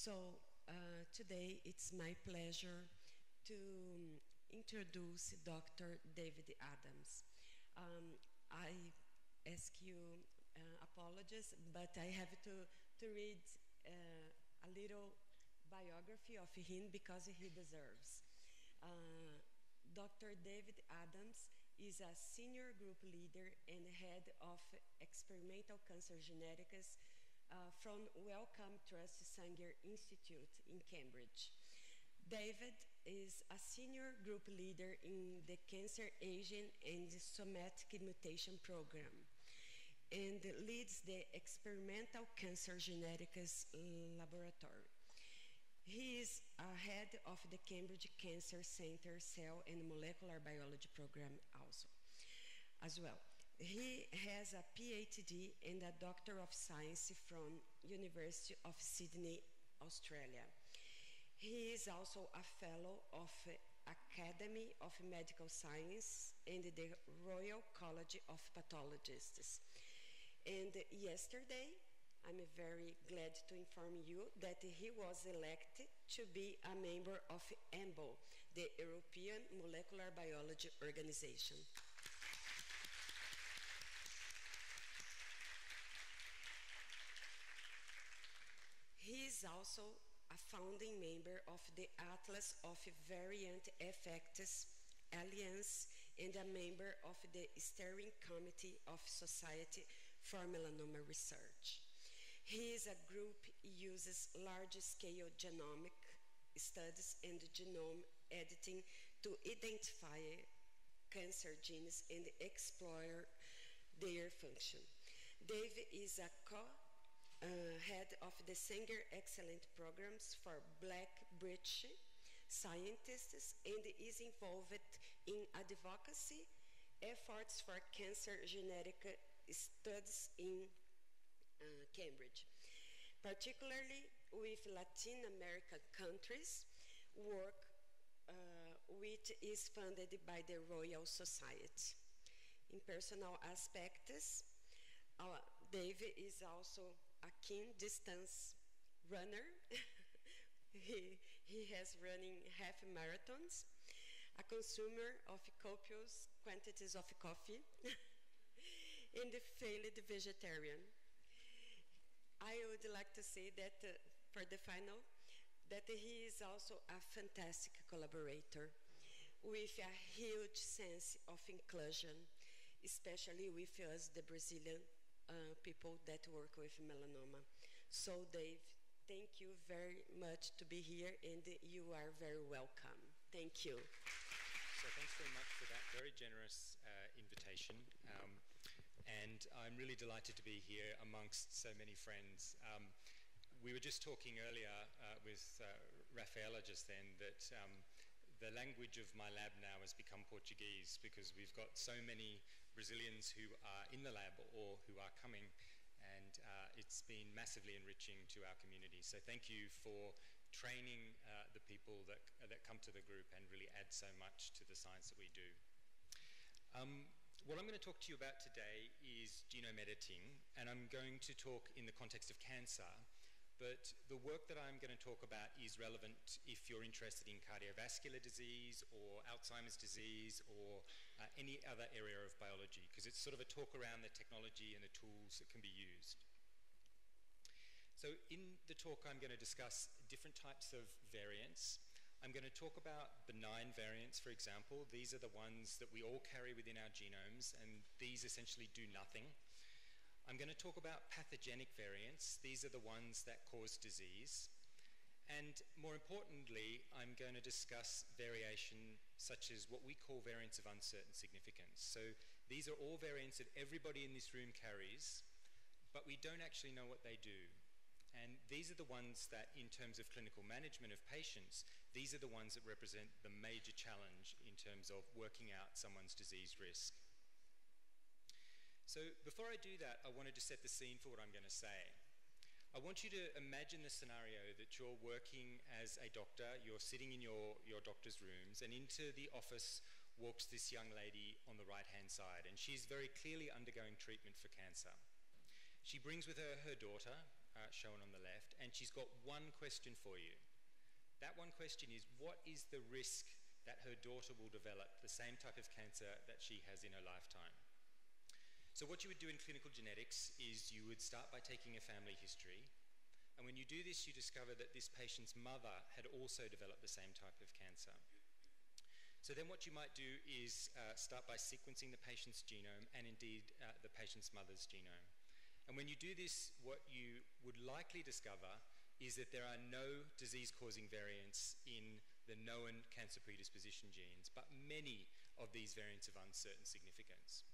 So uh, today it's my pleasure to introduce Dr. David Adams. Um, I ask you uh, apologies, but I have to, to read uh, a little biography of him because he deserves. Uh, Dr. David Adams is a senior group leader and head of experimental cancer genetics uh, from Wellcome Trust Sanger Institute in Cambridge. David is a senior group leader in the Cancer Aging and Somatic Mutation Program and leads the Experimental Cancer Genetics Laboratory. He is a head of the Cambridge Cancer Center Cell and Molecular Biology Program also, as well. He has a PhD and a Doctor of Science from University of Sydney, Australia. He is also a fellow of Academy of Medical Science and the Royal College of Pathologists. And yesterday, I'm very glad to inform you that he was elected to be a member of EMBO, the European Molecular Biology Organization. He is also a founding member of the Atlas of Variant Effects Alliance and a member of the Steering Committee of Society for Melanoma Research. His group uses large-scale genomic studies and genome editing to identify cancer genes and explore their function. Dave is a co uh, head of the Sanger Excellent Programs for Black British scientists and is involved in advocacy efforts for cancer genetic studies in uh, Cambridge, particularly with Latin American countries, work uh, which is funded by the Royal Society. In personal aspects, uh, Dave is also a keen distance runner. he, he has running half marathons, a consumer of copious quantities of coffee, and a failed vegetarian. I would like to say that uh, for the final, that he is also a fantastic collaborator with a huge sense of inclusion, especially with us, the Brazilian uh, people that work with melanoma. So, Dave, thank you very much to be here, and you are very welcome. Thank you. So thanks very much for that very generous uh, invitation. Um, and I'm really delighted to be here amongst so many friends. Um, we were just talking earlier uh, with uh, Rafaela just then that um, the language of my lab now has become Portuguese because we've got so many Brazilians who are in the lab or who are coming and uh, it's been massively enriching to our community. So thank you for training uh, the people that, that come to the group and really add so much to the science that we do. Um, what I'm going to talk to you about today is genome editing, and I'm going to talk in the context of cancer, but the work that I'm going to talk about is relevant if you're interested in cardiovascular disease or Alzheimer's disease or uh, any other area of biology, because it's sort of a talk around the technology and the tools that can be used. So in the talk, I'm going to discuss different types of variants. I'm going to talk about benign variants, for example. These are the ones that we all carry within our genomes, and these essentially do nothing. I'm going to talk about pathogenic variants. These are the ones that cause disease. And more importantly, I'm going to discuss variation such as what we call variants of uncertain significance. So these are all variants that everybody in this room carries, but we don't actually know what they do. And these are the ones that, in terms of clinical management of patients, these are the ones that represent the major challenge in terms of working out someone's disease risk. So before I do that, I wanted to set the scene for what I'm going to say. I want you to imagine the scenario that you're working as a doctor, you're sitting in your, your doctor's rooms, and into the office walks this young lady on the right hand side, and she's very clearly undergoing treatment for cancer. She brings with her her daughter, uh, shown on the left, and she's got one question for you. That one question is what is the risk that her daughter will develop the same type of cancer that she has in her lifetime? So, what you would do in clinical genetics is you would start by taking a family history. And when you do this, you discover that this patient's mother had also developed the same type of cancer. So then what you might do is uh, start by sequencing the patient's genome and indeed uh, the patient's mother's genome. And when you do this, what you would likely discover is that there are no disease-causing variants in the known cancer predisposition genes, but many of these variants of uncertain significance.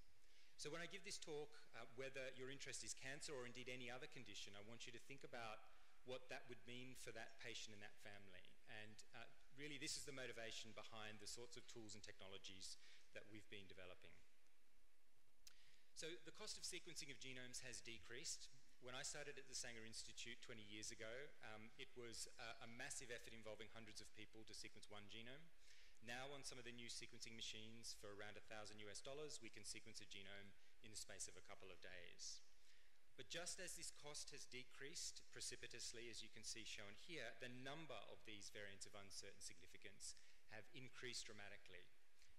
So when I give this talk, uh, whether your interest is cancer or indeed any other condition, I want you to think about what that would mean for that patient and that family. And uh, really, this is the motivation behind the sorts of tools and technologies that we've been developing. So the cost of sequencing of genomes has decreased. When I started at the Sanger Institute 20 years ago, um, it was a, a massive effort involving hundreds of people to sequence one genome. Now, on some of the new sequencing machines for around a thousand US dollars, we can sequence a genome in the space of a couple of days. But just as this cost has decreased precipitously, as you can see shown here, the number of these variants of uncertain significance have increased dramatically.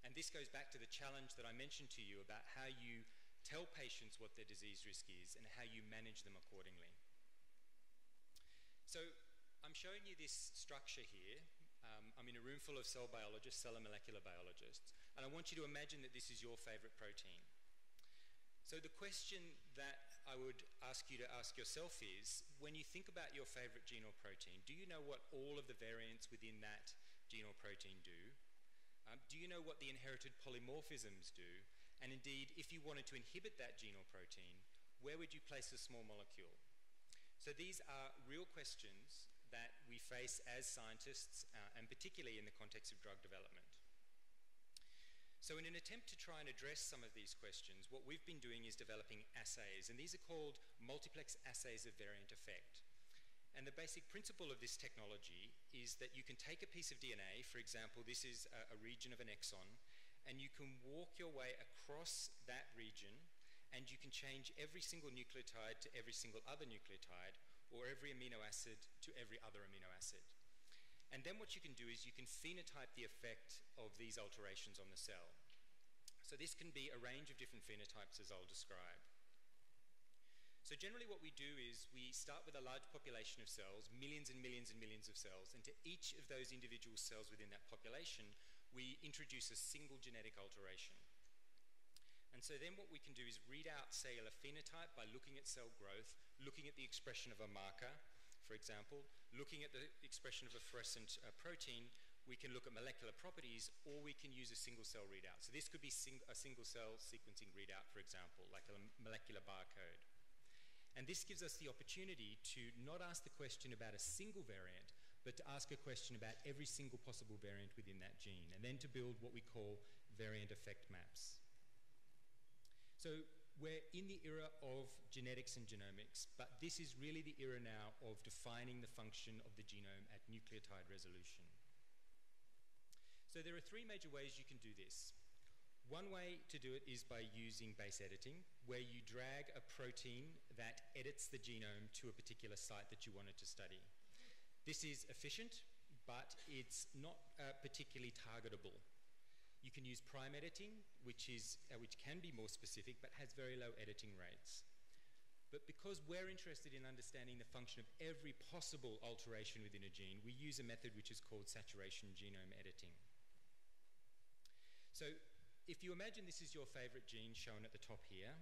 And this goes back to the challenge that I mentioned to you about how you tell patients what their disease risk is and how you manage them accordingly. So I'm showing you this structure here um, I'm in a room full of cell biologists, cell and molecular biologists, and I want you to imagine that this is your favorite protein. So the question that I would ask you to ask yourself is, when you think about your favorite gene or protein, do you know what all of the variants within that gene or protein do? Um, do you know what the inherited polymorphisms do? And indeed, if you wanted to inhibit that gene or protein, where would you place a small molecule? So these are real questions that we face as scientists, uh, and particularly in the context of drug development. So in an attempt to try and address some of these questions, what we've been doing is developing assays, and these are called multiplex assays of variant effect. And the basic principle of this technology is that you can take a piece of DNA, for example, this is a, a region of an exon, and you can walk your way across that region, and you can change every single nucleotide to every single other nucleotide, or every amino acid to every other amino acid. And then what you can do is you can phenotype the effect of these alterations on the cell. So this can be a range of different phenotypes as I'll describe. So generally what we do is we start with a large population of cells, millions and millions and millions of cells, and to each of those individual cells within that population, we introduce a single genetic alteration. And so then what we can do is read out cellular phenotype by looking at cell growth, looking at the expression of a marker, for example, looking at the expression of a fluorescent uh, protein, we can look at molecular properties or we can use a single cell readout. So this could be sing a single cell sequencing readout, for example, like a molecular barcode. And this gives us the opportunity to not ask the question about a single variant, but to ask a question about every single possible variant within that gene, and then to build what we call variant effect maps. So we're in the era of genetics and genomics, but this is really the era now of defining the function of the genome at nucleotide resolution. So there are three major ways you can do this. One way to do it is by using base editing, where you drag a protein that edits the genome to a particular site that you wanted to study. This is efficient, but it's not uh, particularly targetable. You can use prime editing, which, is, uh, which can be more specific but has very low editing rates. But because we're interested in understanding the function of every possible alteration within a gene, we use a method which is called saturation genome editing. So if you imagine this is your favorite gene shown at the top here,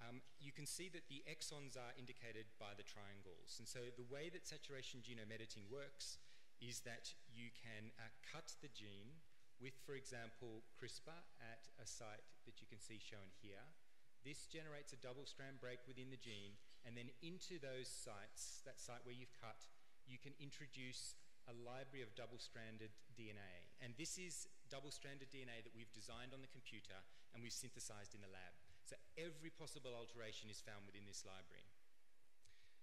um, you can see that the exons are indicated by the triangles. And so the way that saturation genome editing works is that you can uh, cut the gene with, for example, CRISPR at a site that you can see shown here. This generates a double strand break within the gene, and then into those sites, that site where you've cut, you can introduce a library of double-stranded DNA. And this is double-stranded DNA that we've designed on the computer and we've synthesized in the lab. So every possible alteration is found within this library.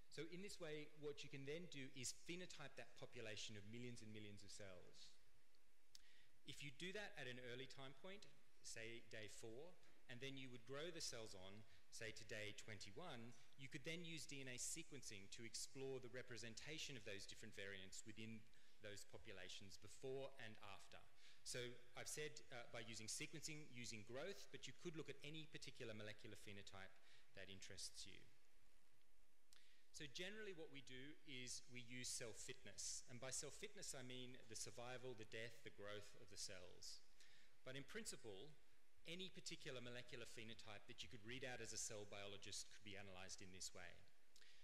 So in this way, what you can then do is phenotype that population of millions and millions of cells. If you do that at an early time point, say day four, and then you would grow the cells on say to day 21, you could then use DNA sequencing to explore the representation of those different variants within those populations before and after. So I've said uh, by using sequencing, using growth, but you could look at any particular molecular phenotype that interests you. So generally what we do is we use cell fitness. And by cell fitness I mean the survival, the death, the growth of the cells. But in principle, any particular molecular phenotype that you could read out as a cell biologist could be analysed in this way.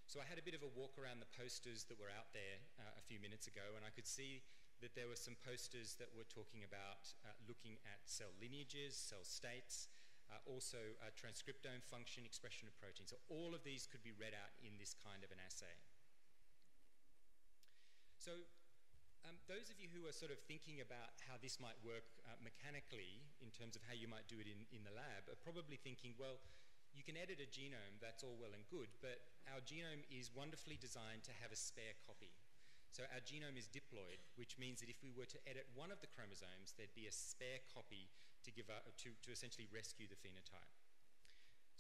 So I had a bit of a walk around the posters that were out there uh, a few minutes ago, and I could see that there were some posters that were talking about uh, looking at cell lineages, cell states, also uh, transcriptome function, expression of proteins. So all of these could be read out in this kind of an assay. So um, those of you who are sort of thinking about how this might work uh, mechanically in terms of how you might do it in, in the lab are probably thinking, well, you can edit a genome, that's all well and good, but our genome is wonderfully designed to have a spare copy. So our genome is diploid, which means that if we were to edit one of the chromosomes, there'd be a spare copy to, give a, to, to essentially rescue the phenotype.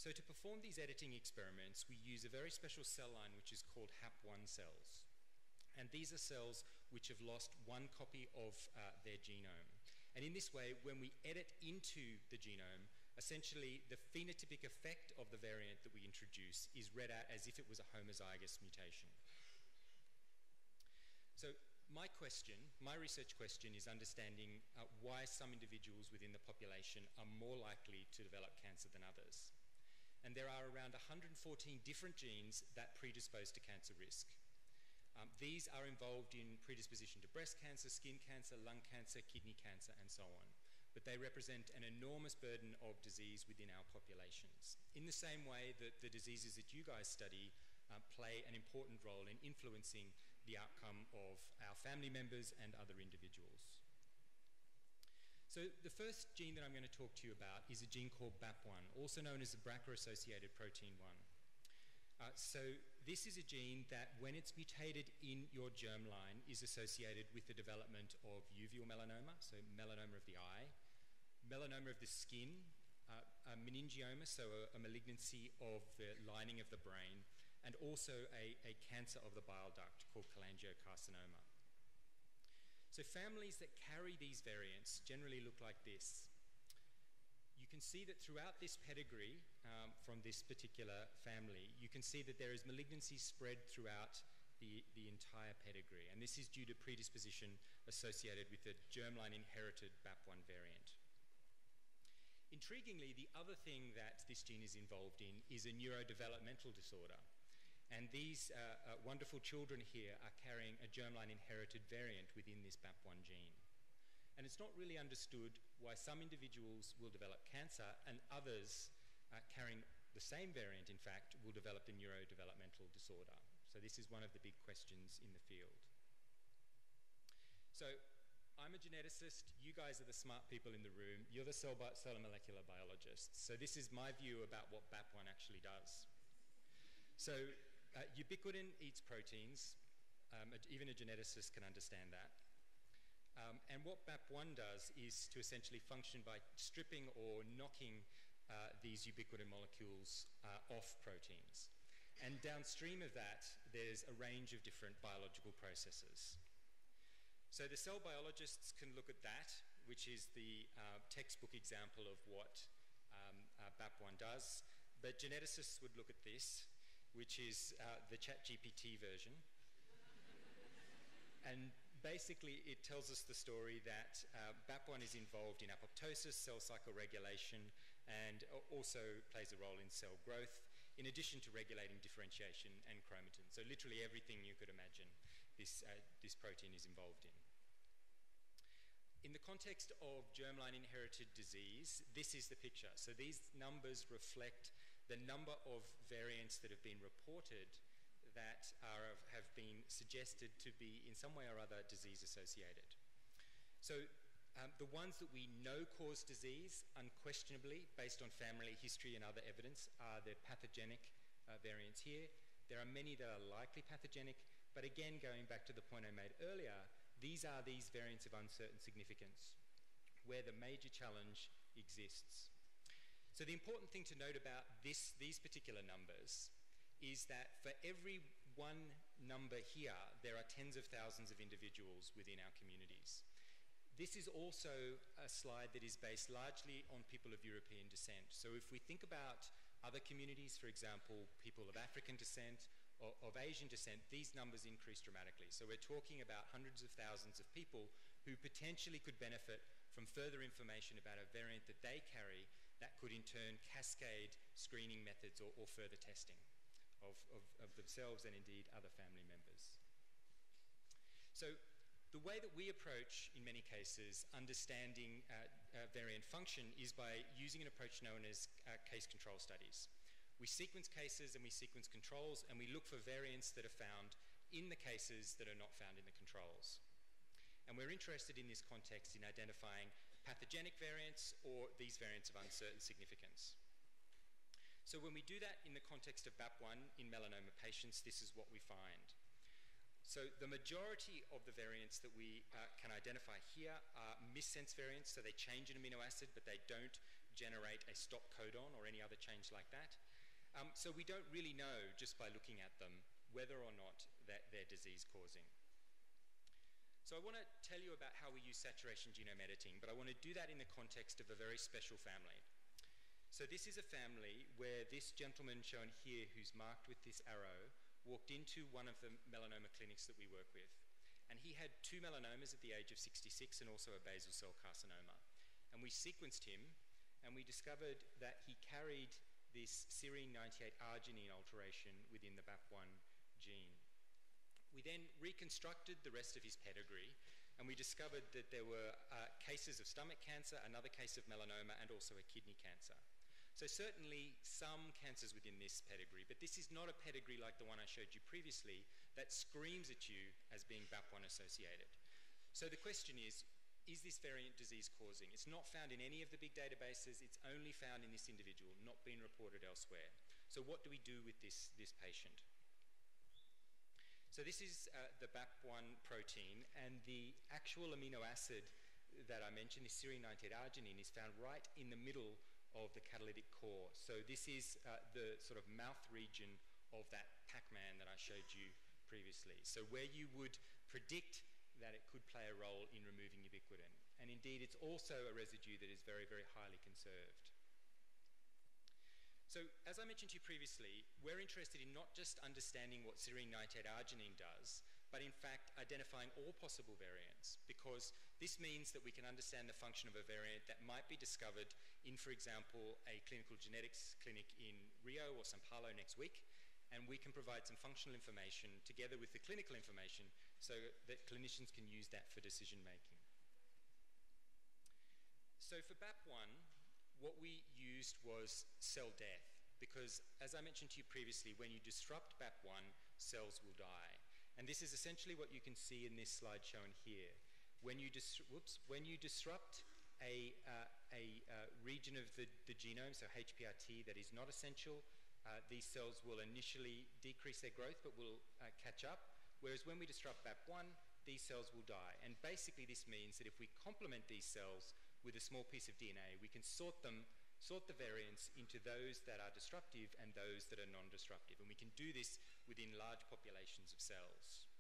So to perform these editing experiments, we use a very special cell line which is called HAP1 cells. And these are cells which have lost one copy of uh, their genome. And in this way, when we edit into the genome, essentially the phenotypic effect of the variant that we introduce is read out as if it was a homozygous mutation. So my question, my research question is understanding uh, why some individuals within the population are more likely to develop cancer than others. And there are around 114 different genes that predispose to cancer risk. Um, these are involved in predisposition to breast cancer, skin cancer, lung cancer, kidney cancer, and so on. But they represent an enormous burden of disease within our populations. In the same way that the diseases that you guys study uh, play an important role in influencing the outcome of our family members and other individuals. So the first gene that I'm going to talk to you about is a gene called BAP1, also known as the BRCA-associated protein 1. Uh, so this is a gene that, when it's mutated in your germline, is associated with the development of uveal melanoma, so melanoma of the eye, melanoma of the skin, uh, meningioma, so a, a, malignancy of the lining of the brain, and also a, a cancer of the bile duct called cholangiocarcinoma. So families that carry these variants generally look like this You can see that throughout this pedigree um, from this particular family, you can see that there is malignancy spread throughout the, the entire pedigree. And this is due to predisposition associated with the germline inherited BAP1 variant. Intriguingly, the other thing that this gene is involved in is a neurodevelopmental disorder. And these uh, uh, wonderful children here are carrying a germline inherited variant within this BAP1 gene. And it's not really understood why some individuals will develop cancer and others uh, carrying the same variant, in fact, will develop the neurodevelopmental disorder. So this is one of the big questions in the field. So I'm a geneticist. You guys are the smart people in the room. You're the cell, cell and molecular biologists. So this is my view about what BAP1 actually does. So uh, ubiquitin eats proteins. Um, even a geneticist can understand that. Um, and what BAP1 does is to essentially function by stripping or knocking uh, these ubiquitin molecules uh, off proteins. And downstream of that, there's a range of different biological processes. So the cell biologists can look at that, which is the uh, textbook example of what um, uh, BAP1 does. But geneticists would look at this, which is uh, the ChatGPT version. and basically, it tells us the story that uh, BAP1 is involved in apoptosis, cell cycle regulation, and also plays a role in cell growth, in addition to regulating differentiation and chromatin. So literally everything you could imagine this, uh, this protein is involved in. In the context of germline inherited disease, this is the picture. So these numbers reflect the number of variants that have been reported that are, have been suggested to be in some way or other disease associated. So um, the ones that we know cause disease, unquestionably, based on family history and other evidence, are the pathogenic uh, variants here. There are many that are likely pathogenic, but again, going back to the point I made earlier, these are these variants of uncertain significance, where the major challenge exists. So the important thing to note about this, these particular numbers is that for every one number here, there are tens of thousands of individuals within our communities. This is also a slide that is based largely on people of European descent. So if we think about other communities, for example, people of African descent or of Asian descent, these numbers increase dramatically. So we're talking about hundreds of thousands of people who potentially could benefit from further information about a variant that they carry that could in turn cascade screening methods or, or further testing of, of, of themselves and indeed other family members. So the way that we approach, in many cases, understanding uh, uh, variant function is by using an approach known as uh, case control studies. We sequence cases and we sequence controls and we look for variants that are found in the cases that are not found in the controls. And we're interested in this context in identifying pathogenic variants or these variants of uncertain significance. So when we do that in the context of BAP1 in melanoma patients, this is what we find. So the majority of the variants that we uh, can identify here are missense variants, so they change an amino acid, but they don't generate a stop codon or any other change like that. Um, so we don't really know, just by looking at them, whether or not that they're disease causing. So I want to tell you about how we use saturation genome editing, but I want to do that in the context of a very special family. So this is a family where this gentleman shown here, who's marked with this arrow, walked into one of the melanoma clinics that we work with. And he had two melanomas at the age of 66 and also a basal cell carcinoma. And we sequenced him and we discovered that he carried this serine 98 arginine alteration within the BAP1 gene. We then reconstructed the rest of his pedigree and we discovered that there were uh, cases of stomach cancer, another case of melanoma, and also a kidney cancer. So certainly some cancers within this pedigree, but this is not a pedigree like the one I showed you previously that screams at you as being BAP1 associated. So the question is, is this variant disease causing? It's not found in any of the big databases, it's only found in this individual, not being reported elsewhere. So what do we do with this, this patient? So this is uh, the BAP1 protein, and the actual amino acid that I mentioned, the serine 98 arginine, is found right in the middle of the catalytic core. So this is uh, the sort of mouth region of that Pac-Man that I showed you previously. So where you would predict that it could play a role in removing ubiquitin. And indeed, it's also a residue that is very, very highly conserved. So, as I mentioned to you previously, we're interested in not just understanding what serine 98 arginine does, but in fact identifying all possible variants, because this means that we can understand the function of a variant that might be discovered in, for example, a clinical genetics clinic in Rio or Sao Paulo next week, and we can provide some functional information together with the clinical information so that clinicians can use that for decision making. So for BAP1, what we used was cell death because, as I mentioned to you previously, when you disrupt BAP1, cells will die. And this is essentially what you can see in this slide shown here. When you, whoops, when you disrupt a, uh, a uh, region of the, the, genome, so HPRT, that is not essential, uh, these cells will initially decrease their growth but will uh, catch up. Whereas when we disrupt BAP1, these cells will die. And basically this means that if we complement these cells with a small piece of DNA, we can sort them, sort the variants into those that are disruptive and those that are non-disruptive. And we can do this within large populations of cells.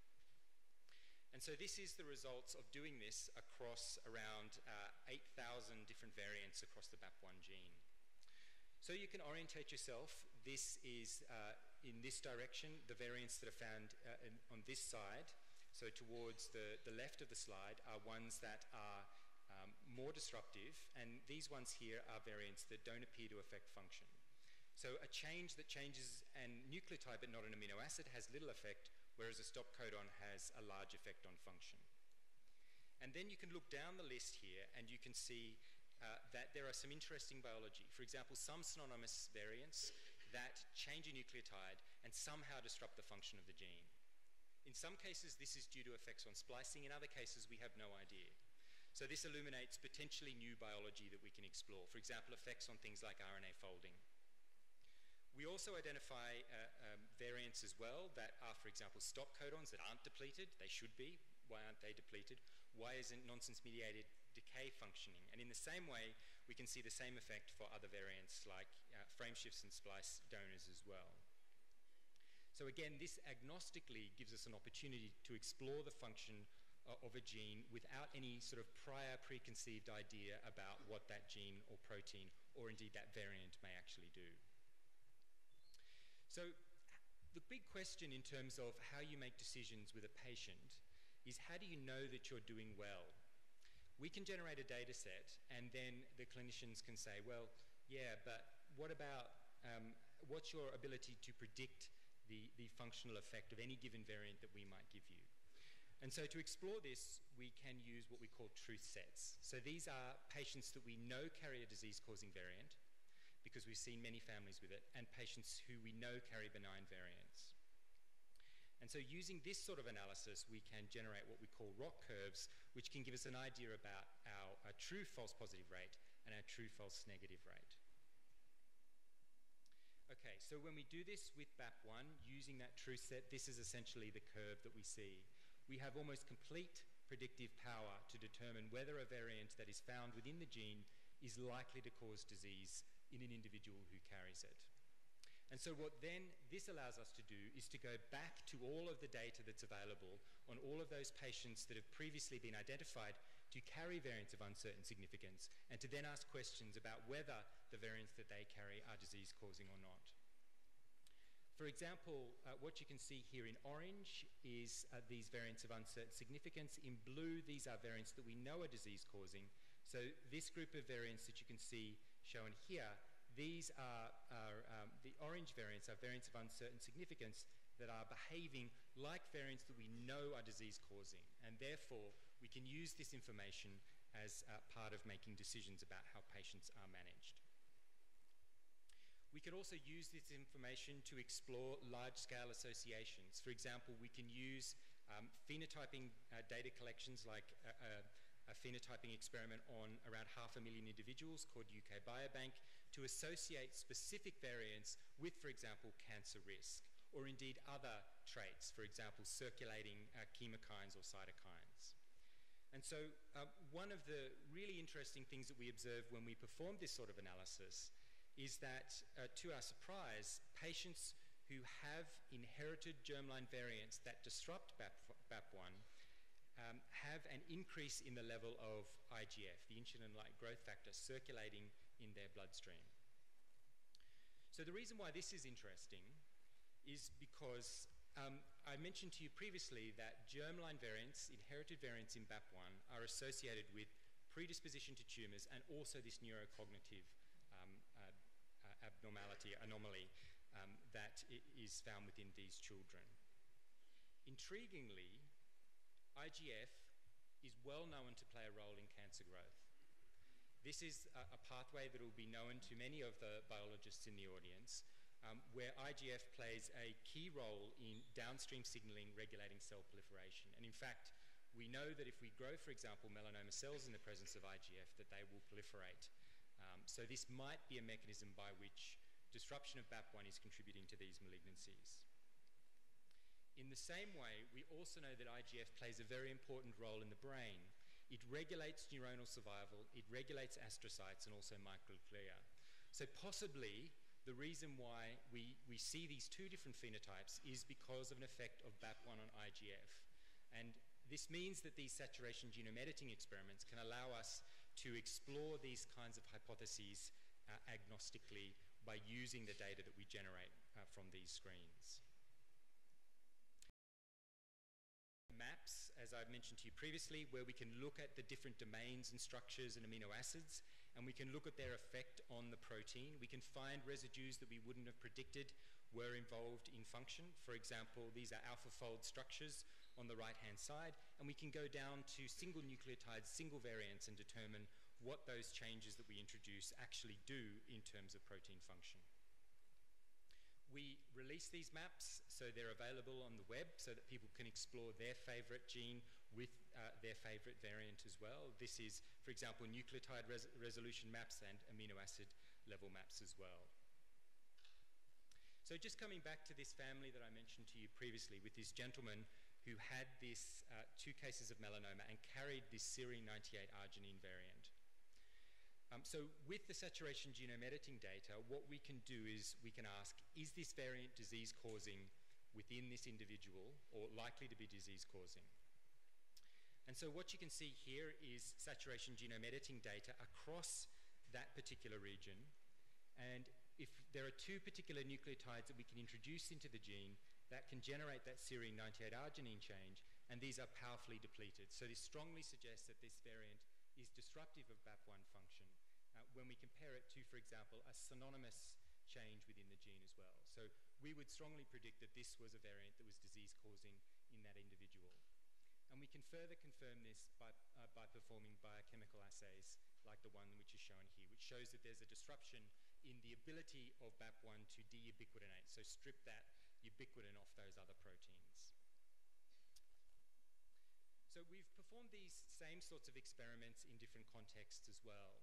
And so this is the results of doing this across around uh, 8,000 different variants across the BAP1 gene. So you can orientate yourself. This is uh, in this direction, the variants that are found uh, in, on this side, so towards the, the left of the slide, are ones that are um, more disruptive, and these ones here are variants that don't appear to affect function. So a change that changes a nucleotide but not an amino acid has little effect, whereas a stop codon has a large effect on function. And then you can look down the list here and you can see uh, that there are some interesting biology. For example, some synonymous variants that change a nucleotide and somehow disrupt the function of the gene. In some cases, this is due to effects on splicing. In other cases, we have no idea. So this illuminates potentially new biology that we can explore. For example, effects on things like RNA folding. We also identify uh, um, variants as well that are, for example, stop codons that aren't depleted. They should be. Why aren't they depleted? Why isn't nonsense-mediated decay functioning? And in the same way, we can see the same effect for other variants like uh, frame shifts and splice donors as well. So again, this agnostically gives us an opportunity to explore the function uh, of a gene without any sort of prior preconceived idea about what that gene or protein or indeed that variant may actually do. So the big question in terms of how you make decisions with a patient is how do you know that you're doing well? We can generate a data set and then the clinicians can say, well, yeah, but what about, um, what's your ability to predict the, the functional effect of any given variant that we might give you? And so to explore this, we can use what we call truth sets. So these are patients that we know carry a disease-causing variant, because we've seen many families with it, and patients who we know carry benign variants. And so using this sort of analysis, we can generate what we call ROC curves, which can give us an idea about our, our true false positive rate and our true false negative rate. Okay, so when we do this with BAP1, using that truth set, this is essentially the curve that we see we have almost complete predictive power to determine whether a variant that is found within the gene is likely to cause disease in an individual who carries it. And so what then this allows us to do is to go back to all of the data that's available on all of those patients that have previously been identified to carry variants of uncertain significance and to then ask questions about whether the variants that they carry are disease causing or not. For example, uh, what you can see here in orange is uh, these variants of uncertain significance. In blue, these are variants that we know are disease-causing. So this group of variants that you can see shown here, these are, are um, the orange variants are variants of uncertain significance that are behaving like variants that we know are disease-causing. And therefore, we can use this information as uh, part of making decisions about how patients are managed. We can also use this information to explore large-scale associations. For example, we can use um, phenotyping uh, data collections like a, a, a, phenotyping experiment on around half a million individuals called UK Biobank to associate specific variants with, for example, cancer risk or indeed other traits, for example, circulating uh, chemokines or cytokines. And so uh, one of the really interesting things that we observed when we performed this sort of analysis is that, uh, to our surprise, patients who have inherited germline variants that disrupt BAP, BAP1 um, have an increase in the level of IGF, the insulin-like growth factor, circulating in their bloodstream. So the reason why this is interesting is because um, I mentioned to you previously that germline variants, inherited variants in BAP1, are associated with predisposition to tumours and also this neurocognitive abnormality, anomaly um, that is found within these children. Intriguingly, IGF is well known to play a role in cancer growth. This is a, a pathway that will be known to many of the biologists in the audience, um, where IGF plays a key role in downstream signaling regulating cell proliferation. And in fact, we know that if we grow, for example, melanoma cells in the presence of IGF, that they will proliferate. Um, so this might be a mechanism by which disruption of BAP1 is contributing to these malignancies. In the same way, we also know that IGF plays a very important role in the brain. It regulates neuronal survival, it regulates astrocytes and also microglia. So possibly the reason why we, we see these two different phenotypes is because of an effect of BAP1 on IGF. And this means that these saturation genome editing experiments can allow us to explore these kinds of hypotheses uh, agnostically by using the data that we generate uh, from these screens. Maps, as I've mentioned to you previously, where we can look at the different domains and structures and amino acids, and we can look at their effect on the protein. We can find residues that we wouldn't have predicted were involved in function. For example, these are alpha fold structures on the right-hand side, and we can go down to single nucleotides, single variants, and determine what those changes that we introduce actually do in terms of protein function. We release these maps so they're available on the web so that people can explore their favorite gene with uh, their favorite variant as well. This is, for example, nucleotide res resolution maps and amino acid level maps as well. So just coming back to this family that I mentioned to you previously with this gentleman who had this uh, two cases of melanoma and carried this serine 98 arginine variant. Um, so with the saturation genome editing data, what we can do is we can ask, is this variant disease causing within this individual or likely to be disease causing? And so what you can see here is saturation genome editing data across that particular region. And if there are two particular nucleotides that we can introduce into the gene that can generate that serine 98 arginine change, and these are powerfully depleted. So this strongly suggests that this variant is disruptive of BAP1 function uh, when we compare it to, for example, a synonymous change within the gene as well. So we would strongly predict that this was a variant that was disease causing in that individual. And we can further confirm this by, uh, by performing biochemical assays like the one which is shown here, which shows that there's a disruption in the ability of BAP1 to deubiquitinate, so strip that ubiquitin off those other proteins. So we've performed these same sorts of experiments in different contexts as well.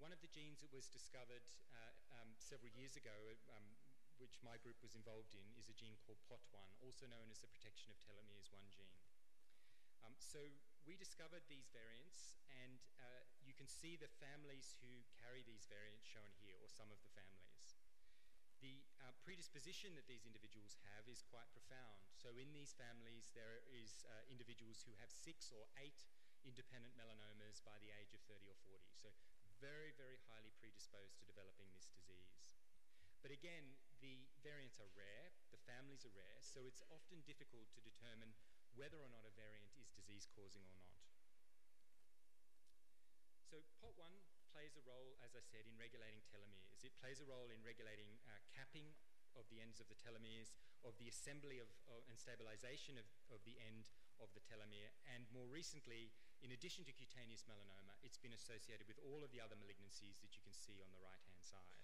One of the genes that was discovered uh, um, several years ago, um, which my group was involved in, is a gene called POT1, also known as the protection of telomeres 1 gene. Um, so we discovered these variants, and uh, you can see the families who carry these variants shown here, or some of the families. Uh, predisposition that these individuals have is quite profound. So in these families, there is uh, individuals who have six or eight independent melanomas by the age of 30 or 40. So very, very highly predisposed to developing this disease. But again, the variants are rare, the families are rare, so it's often difficult to determine whether or not a variant is disease causing or not. So POT1 plays a role, as I said, in regulating telomeres. It plays a role in regulating uh, capping of the ends of the telomeres, of the assembly of, uh, and stabilization of, of the end of the telomere, and more recently, in addition to cutaneous melanoma, it's been associated with all of the other malignancies that you can see on the right-hand side.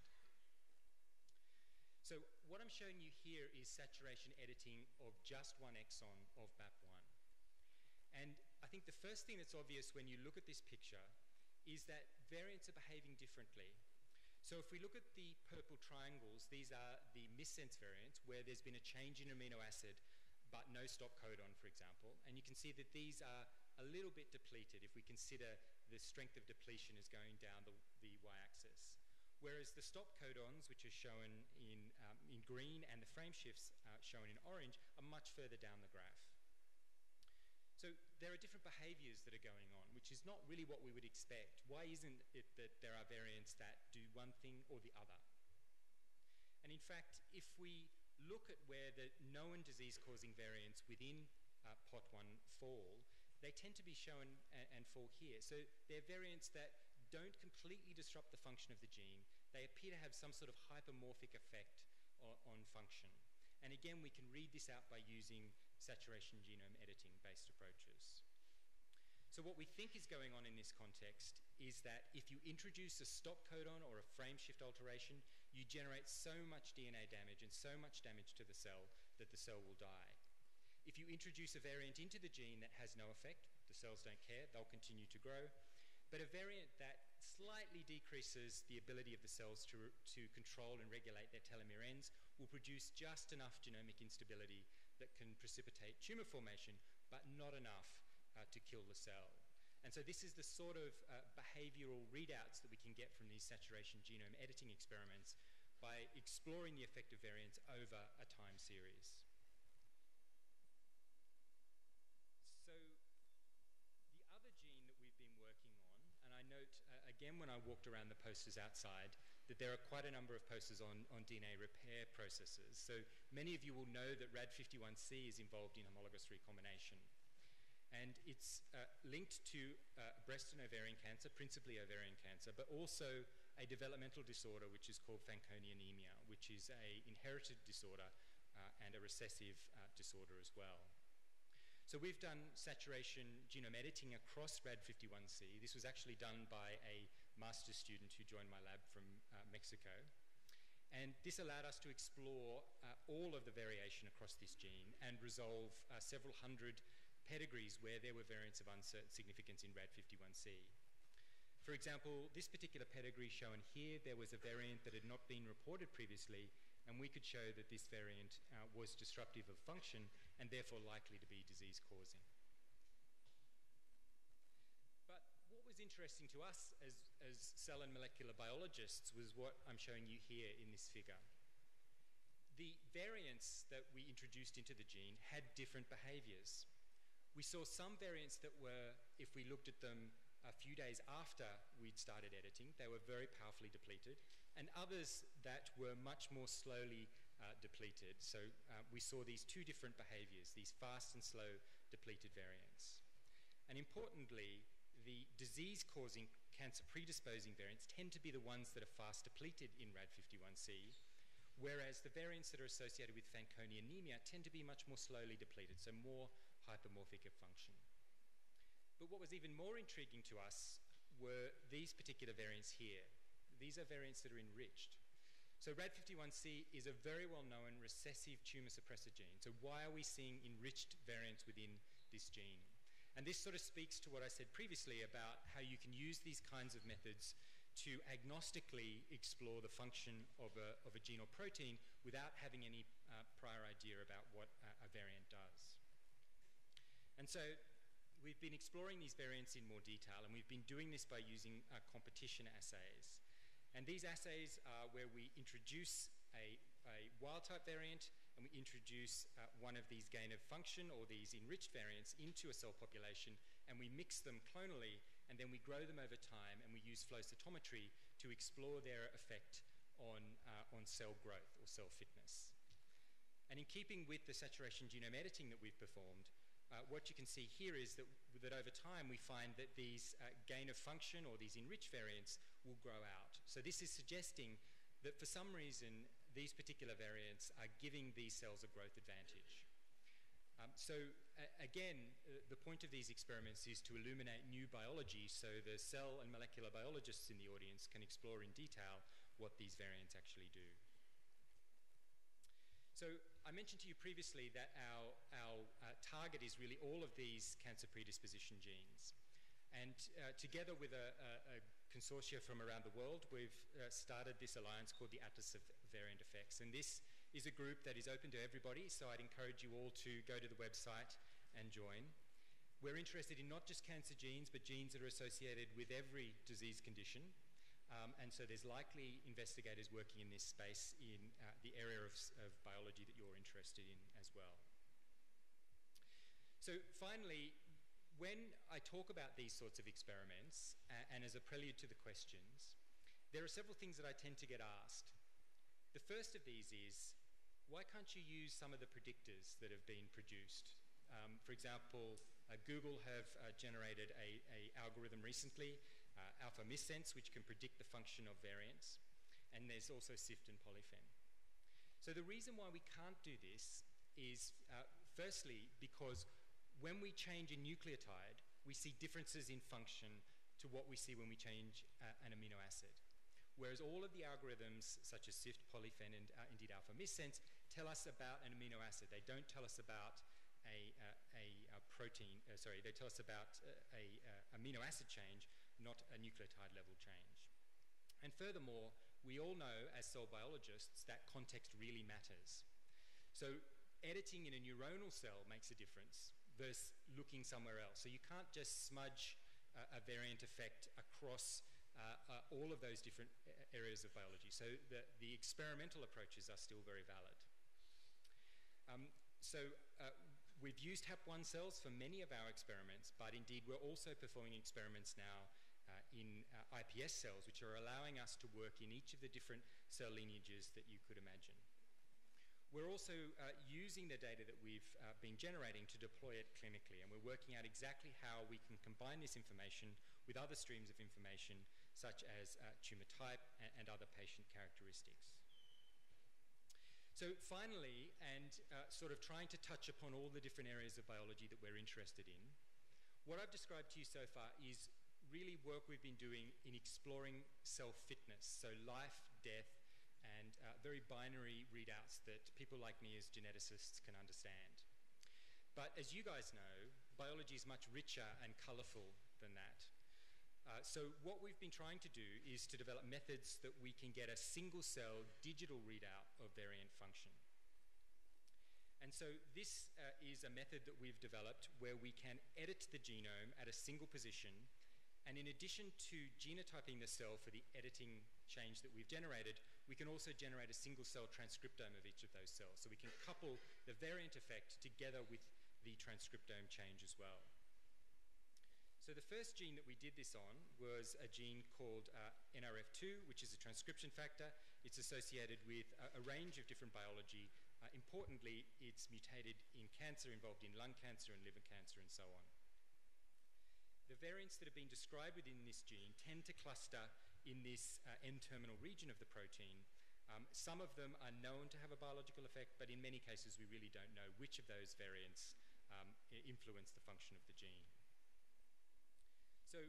So what I'm showing you here is saturation editing of just one exon of BAP1. And I think the first thing that's obvious when you look at this picture is that variants are behaving differently. So if we look at the purple triangles, these are the missense variants where there's been a change in amino acid but no stop codon, for example. And you can see that these are a little bit depleted if we consider the strength of depletion is going down the, the y-axis whereas the stop codons, which are shown in, um, in green, and the frame shifts uh, shown in orange, are much further down the graph. There are different behaviors that are going on, which is not really what we would expect. Why isn't it that there are variants that do one thing or the other? And in fact, if we look at where the known disease-causing variants within uh, POT1 fall, they tend to be shown and, and fall here. So they're variants that don't completely disrupt the function of the gene. They appear to have some sort of hypermorphic effect on function. And again, we can read this out by using saturation genome editing based approaches. So what we think is going on in this context is that if you introduce a stop codon or a frame shift alteration, you generate so much DNA damage and so much damage to the cell that the cell will die. If you introduce a variant into the gene that has no effect, the cells don't care, they'll continue to grow but a variant that slightly decreases the ability of the cells to, to control and regulate their telomere ends will produce just enough genomic instability that can precipitate tumor formation, but not enough uh, to kill the cell. And so this is the sort of uh, behavioral readouts that we can get from these saturation genome editing experiments by exploring the effect of variants over a time series. So the other gene that we've been working on, and I note uh, again when I walked around the posters outside that there are quite a number of posters on, on DNA repair processes. So many of you will know that RAD51C is involved in homologous recombination. And it's uh, linked to uh, breast and ovarian cancer, principally ovarian cancer, but also a developmental disorder which is called Fanconi anemia, which is a inherited disorder uh, and a recessive uh, disorder as well. So we've done saturation genome editing across RAD51C. This was actually done by a master's student who joined my lab from uh, Mexico. And this allowed us to explore uh, all of the variation across this gene and resolve uh, several hundred pedigrees where there were variants of uncertain significance in RAD51C. For example, this particular pedigree shown here, there was a variant that had not been reported previously and we could show that this variant uh, was disruptive of function and therefore likely to be disease causing. But what was interesting to us as, as cell and molecular biologists was what I'm showing you here in this figure. The variants that we introduced into the gene had different behaviors. We saw some variants that were, if we looked at them a few days after we'd started editing, they were very powerfully depleted, and others that were much more slowly uh, depleted. So uh, we saw these two different behaviors, these fast and slow depleted variants. And importantly, the disease-causing cancer predisposing variants tend to be the ones that are fast depleted in RAD51C, whereas the variants that are associated with Fanconi anemia tend to be much more slowly depleted, so more hypermorphic of function. But what was even more intriguing to us were these particular variants here. These are variants that are enriched. So RAD51C is a very well-known recessive tumor suppressor gene. So why are we seeing enriched variants within this gene? And this sort of speaks to what I said previously about how you can use these kinds of methods to agnostically explore the function of a, of a gene or protein without having any uh, prior idea about what a, a variant does. And so we've been exploring these variants in more detail, and we've been doing this by using uh, competition assays. And these assays are where we introduce a, a wild type variant and we introduce uh, one of these gain of function or these enriched variants into a cell population and we mix them clonally and then we grow them over time and we use flow cytometry to explore their effect on, uh, on cell growth or cell fitness. And in keeping with the saturation genome editing that we've performed, uh, what you can see here is that, that over time we find that these uh, gain of function or these enriched variants will grow out. So this is suggesting that for some reason these particular variants are giving these cells a growth advantage. Um, so again, uh, the point of these experiments is to illuminate new biology so the cell and molecular biologists in the audience can explore in detail what these variants actually do. So I mentioned to you previously that our, our uh, target is really all of these cancer predisposition genes. And uh, together with a consortia from around the world, we've uh, started this alliance called the Atlas of Variant Effects. And this is a group that is open to everybody, so I'd encourage you all to go to the website and join. We're interested in not just cancer genes, but genes that are associated with every disease condition. Um, and so there's likely investigators working in this space in uh, the area of, of biology that you're interested in as well. So finally, when I talk about these sorts of experiments, uh, and as a prelude to the questions, there are several things that I tend to get asked. The first of these is, why can't you use some of the predictors that have been produced? Um, for example, uh, Google have uh, generated a, a, algorithm recently, uh, Alpha Missense, which can predict the function of variants, and there's also SIFT and Polyphen. So the reason why we can't do this is, uh, firstly, because when we change a nucleotide, we see differences in function to what we see when we change uh, an amino acid. Whereas all of the algorithms, such as SIFT, polyphen, and uh, indeed alpha missense, tell us about an amino acid. They don't tell us about a, uh, a, a protein, uh, sorry, they tell us about uh, a, uh, amino acid change, not a nucleotide level change. And furthermore, we all know as cell biologists that context really matters. So editing in a neuronal cell makes a difference versus looking somewhere else. So you can't just smudge uh, a variant effect across uh, uh, all of those different uh, areas of biology. So the, the experimental approaches are still very valid. Um, so uh, we've used HAP1 cells for many of our experiments, but indeed we're also performing experiments now uh, in iPS cells, which are allowing us to work in each of the different cell lineages that you could imagine. We're also uh, using the data that we've uh, been generating to deploy it clinically, and we're working out exactly how we can combine this information with other streams of information, such as uh, tumor type and, and, other patient characteristics. So finally, and uh, sort of trying to touch upon all the different areas of biology that we're interested in, what I've described to you so far is really work we've been doing in exploring cell-fitness, so life, death, uh, very binary readouts that people like me as geneticists can understand. But as you guys know, biology is much richer and colorful than that. Uh, so what we've been trying to do is to develop methods that we can get a single cell digital readout of variant function. And so this uh, is a method that we've developed where we can edit the genome at a single position And in addition to genotyping the cell for the editing change that we've generated, we can also generate a single cell transcriptome of each of those cells. So we can couple the variant effect together with the transcriptome change as well. So the first gene that we did this on was a gene called uh, NRF2, which is a transcription factor. It's associated with a, a range of different biology. Uh, importantly, it's mutated in cancer, involved in lung cancer and liver cancer and so on. The variants that have been described within this gene tend to cluster in this uh, N-terminal region of the protein. Um, some of them are known to have a biological effect, but in many cases we really don't know which of those variants um, influence the function of the gene. So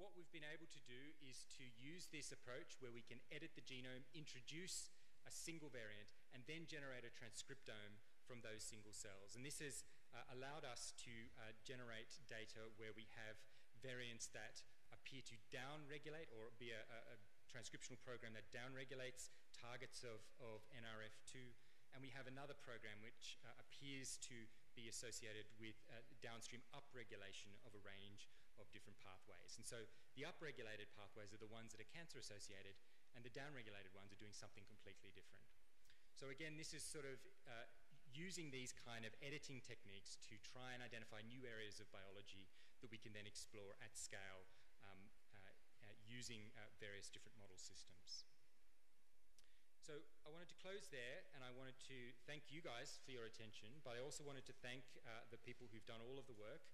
what we've been able to do is to use this approach where we can edit the genome, introduce a single variant, and then generate a transcriptome from those single cells. And this has uh, allowed us to uh, generate data where we have variants that appear to downregulate or be a, a, a transcriptional program that downregulates targets of, of NRF2. And we have another program which uh, appears to be associated with uh, downstream upregulation of a range of different pathways. And so the upregulated pathways are the ones that are cancer associated, and the downregulated ones are doing something completely different. So again, this is sort of uh, using these kind of editing techniques to try and identify new areas of biology that we can then explore at scale using uh, various different model systems. So I wanted to close there, and I wanted to thank you guys for your attention, but I also wanted to thank uh, the people who've done all of the work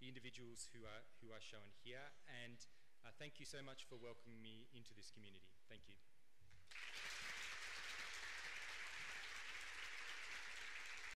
the individuals who are, who are shown here. And uh, thank you so much for welcoming me into this community. Thank you.